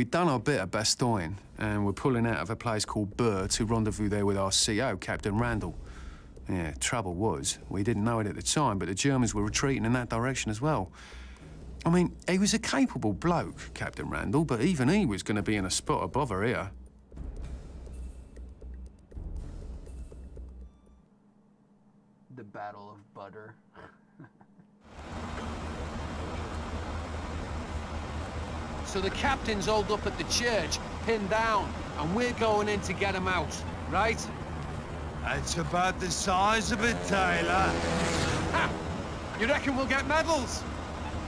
We'd done our bit at Bastogne, and we're pulling out of a place called Bure to rendezvous there with our CO, Captain Randall. Yeah, trouble was, we didn't know it at the time, but the Germans were retreating in that direction as well. I mean, he was a capable bloke, Captain Randall, but even he was going to be in a spot of bother here. The Battle of Butter. So the captain's holed up at the church, pinned down, and we're going in to get him out, right? That's about the size of it, Taylor. Ha! You reckon we'll get medals?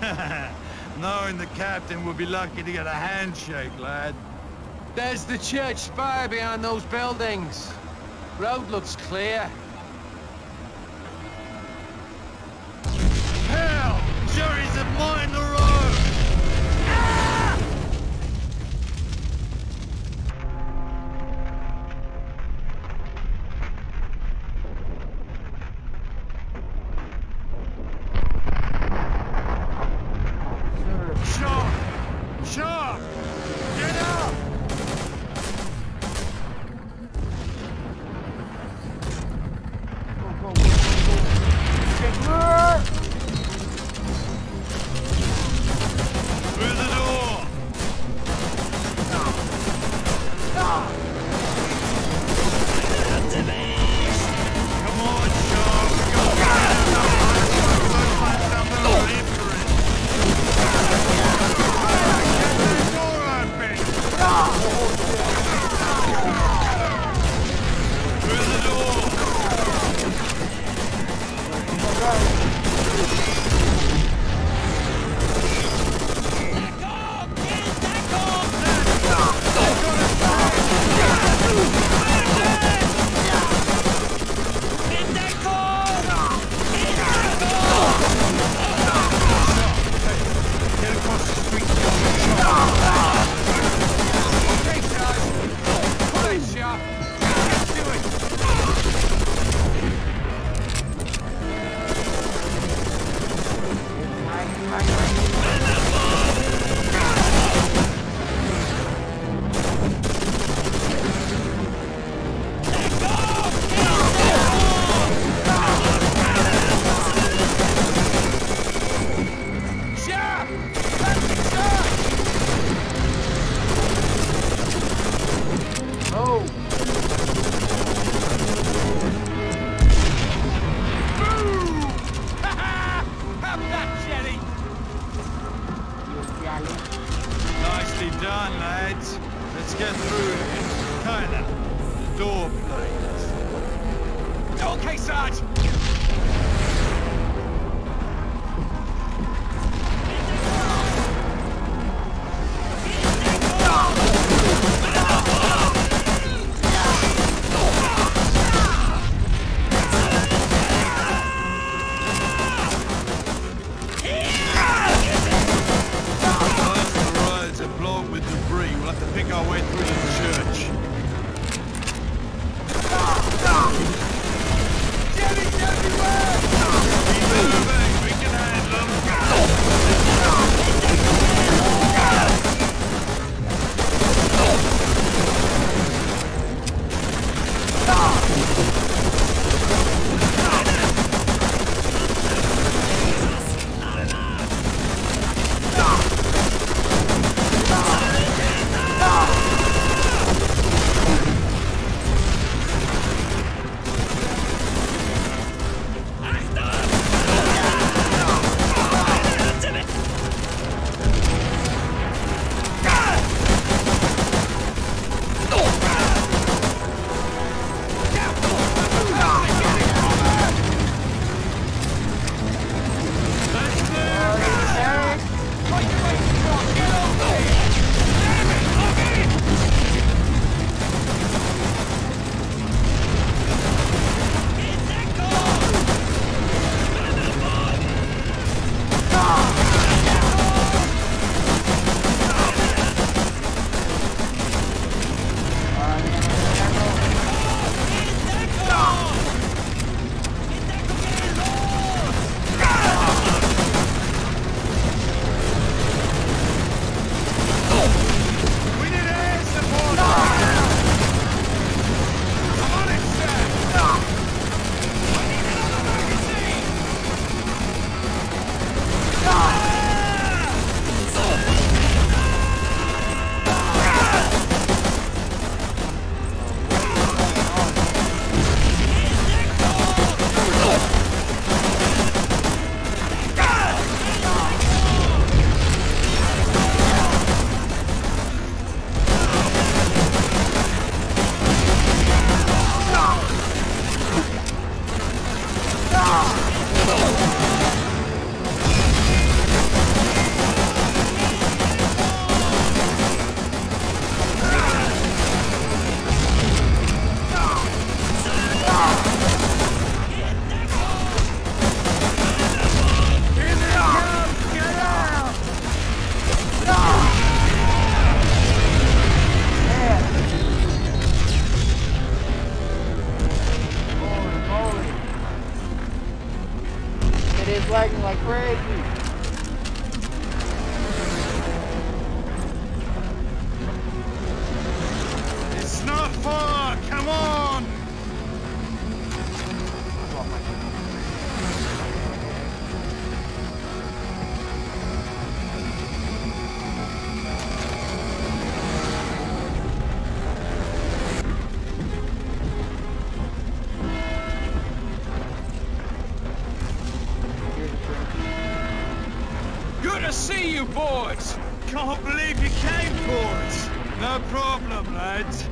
Knowing the captain will be lucky to get a handshake, lad. There's the church spire behind those buildings. Road looks clear. Nicely done, lads. Let's get through here. Tyler, the door, please. Okay, Sarge! Flagging lagging like crazy. See you, boys. Can't believe you came for us. No problem, lads.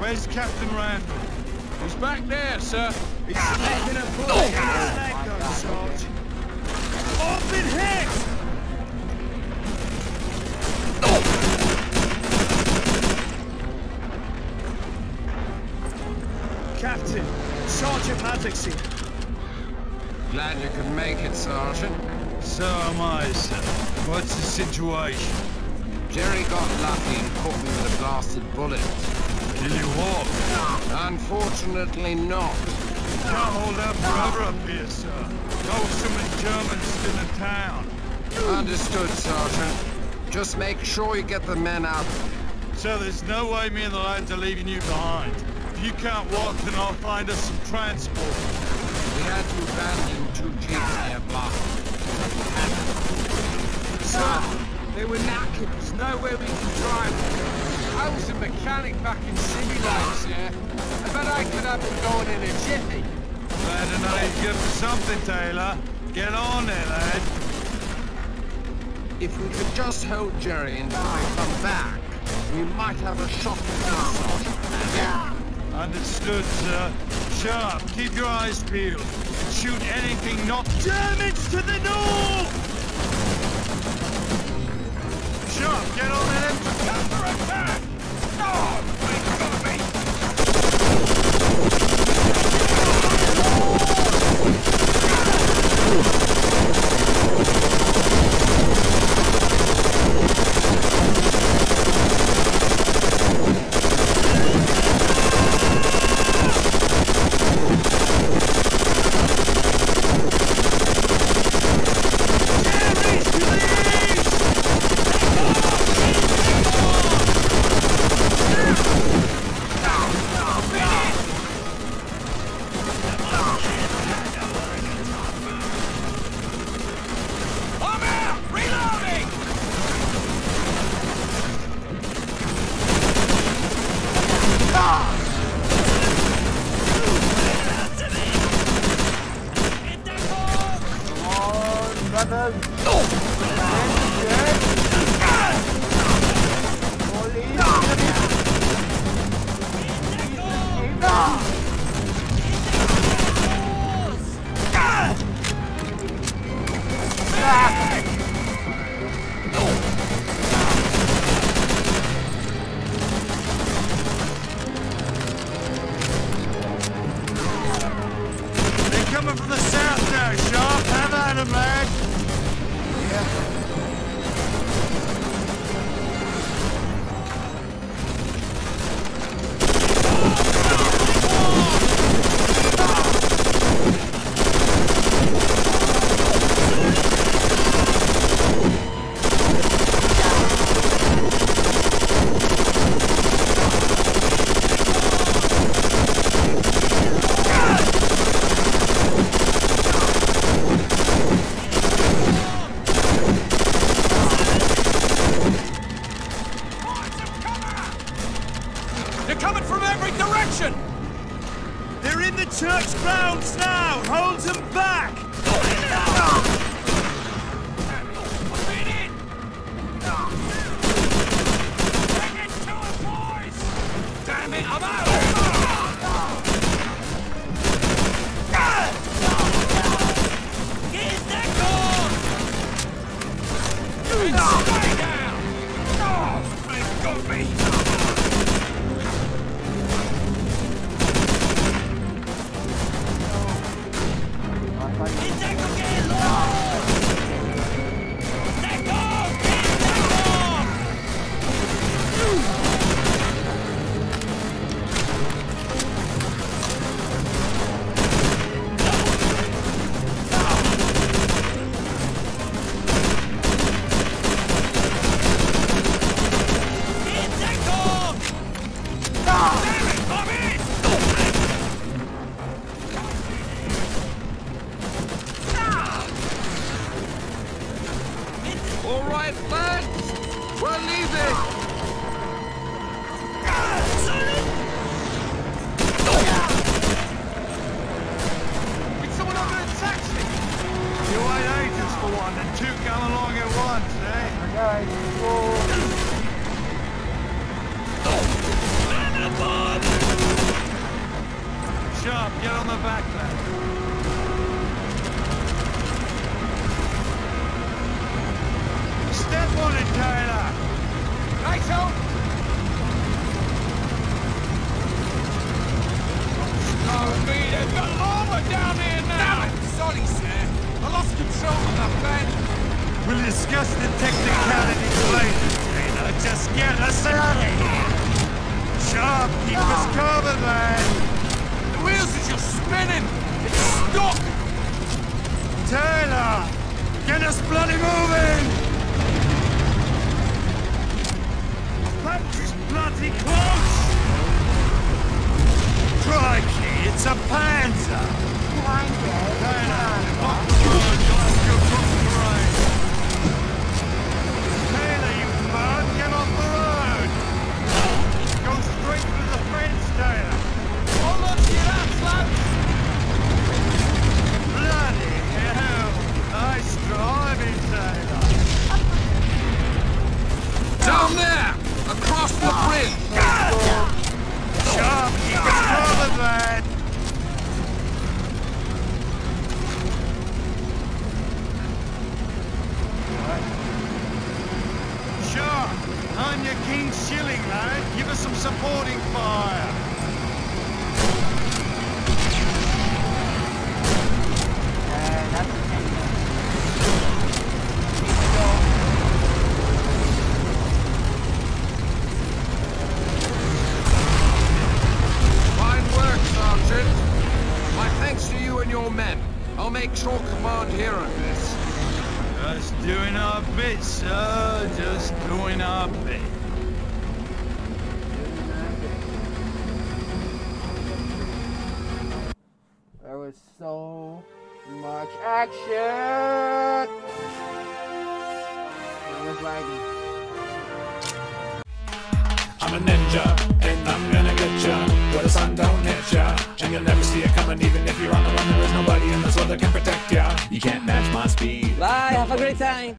Where's Captain Randall? He's back there, sir. He's slipping a bullet in his leg, though, Sarge. I've been hit! Captain, Sergeant Maddox here. Glad you could make it, Sergeant. So am I, sir. What's the situation? Jerry got lucky and caught me with a blasted bullet. Can you walk? Unfortunately not. Can't hold out brother up here, sir. Know so many Germans still in town. Understood, Sergeant. Just make sure you get the men out. So there's no way me and the lads are leaving you behind. If you can't walk, then I'll find us some transport. We had to abandon two jeeps nearby. Sir, they were knackered. There's nowhere we can drive. I was a mechanic back in city lights, yeah. I bet I could have them going in a jiffy. Glad to know you're good for something, Taylor. Get on there, lad. If we could just hold Jerry until they come back, we might have a shot at Sergeant. Understood, sir. Sharp, keep your eyes peeled. Shoot anything not Germans to the north! Sharp, get on that empty counterattack! Oh, Discuss the technicalities Taylor. Just get us out of here! Sharp, keep us covered, man. The wheels are just spinning! It's stuck! Taylor! Get us bloody moving! That is bloody close! Crikey, it's a Panzer! Taylor, the There was so much action. It was lagging. I'm a ninja, and I'm gonna get ya Where the sun don't hit ya And you'll never see it coming Even if you're on the run There is nobody in this world that can protect ya You can't match my speed Bye, have a great time.